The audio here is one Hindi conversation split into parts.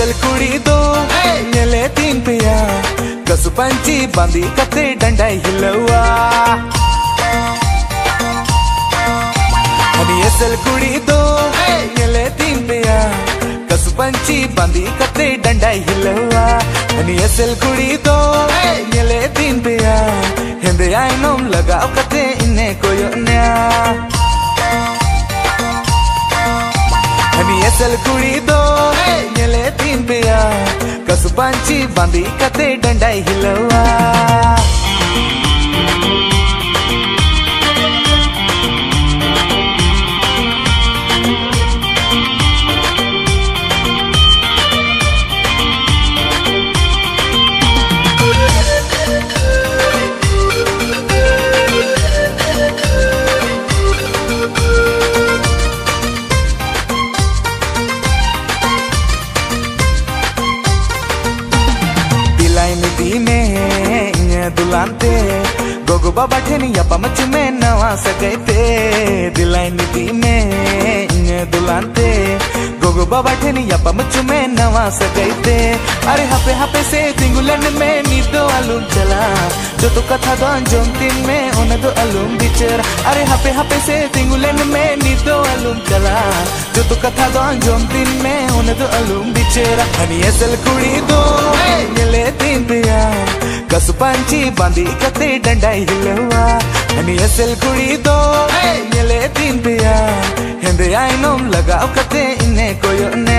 ಎಸಲ್ ಕುಡಿದು ಎಲೆ ತಿಂಪೆಯ ಕಸು ಪಂಚಿ ಬಂದಿ ಕತೆ ದಂಡ ಇಲ್ಲವ್ವ ಹನಿ ಎಸಲ್ ಕುಡಿದು ಎಲೆ ತಿಂಪೆಯ ಕಸು ಪಂಚಿ ಬಂದಿ ಕತೆ ದಂಡ ಇಲ್ಲವ್ವ ಹನಿ ಎಸಲ್ ಕುಡಿದು ಎಲೆ ತಿಂಪೆಯ ಹಿಂದೆ ಆಯ್ನೋಮ್ ಲಗಾವ್ ಕತೆ ಇನ್ನೆ ಕೊಯೊನ್ಯಾ Hani esal kudido Nyele tinpeya ಬಂಚಿ ಬಂದಿ ಕತೆ ದಂಡ ಹಿಲವಾ जानते। गोगो बाबा ठेनी या पमच में नवा सकते दिलाई निधि में दुलानते। गो बाबा ठेनी या पमच में नवा सकई ते अरे हपे हपे से दिंगुलन में नी दो अलुम चला। जो तो कथा दो अंजोम तीन में उन दो अलुम बिचर। अरे हपे हपे से दिंगुलन में नी दो अलुम चला। जो तो कथा दो अंजोम तीन में उन दो अलुम बिचर। हनी ऐसल कुड़ी दो मिले तीन दिया कसुपांची बांधी कते डंडा हिलवा। हनी ऐसल कुड़ी दो मिले तीन दिया हिंदे आइनों लगाओ कते कसु पंची बांधी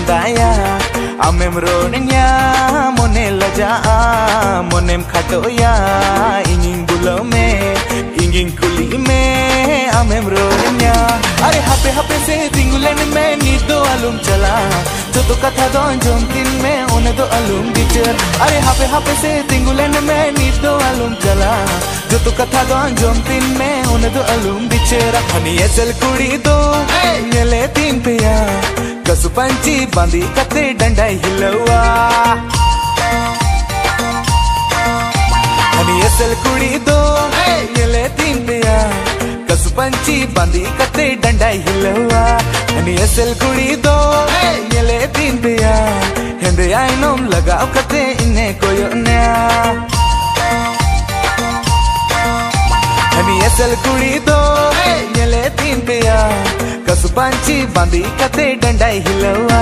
landaya amem ronenya mone laja monem khatoya ingin bulo me ingin kuli me amem ronenya अरे हापे हापे से तिंगुलन में नीदो अलुम चला जो तो कथा दो जोन दिन में उन्हें दो अलुम बिचर अरे हापे हापे से तिंगुलन में नीदो अलुम चला जो तो कथा दो जोन दिन में उन्हें दो अलुम बिचर हनी एसल कुड़ी दो नेले तीन पिया कसु पंची बांधी कते डंडाई हिलवा हनी एसल कुड़ी दो नेले तीन पिया कसु पंची बांधी कते डंडाई हिलवा हनी एसल कुड़ी दो नेले तीन पिया हिंदे आई नोम लगाओ कते इन्हें कोयो नया Hani asal kudi do Nyele tin piya ಕಸುಬಾಂಚಿ ಬಂದಿ ಕತೆ ದಂಡೈ ಹಿಲವಾ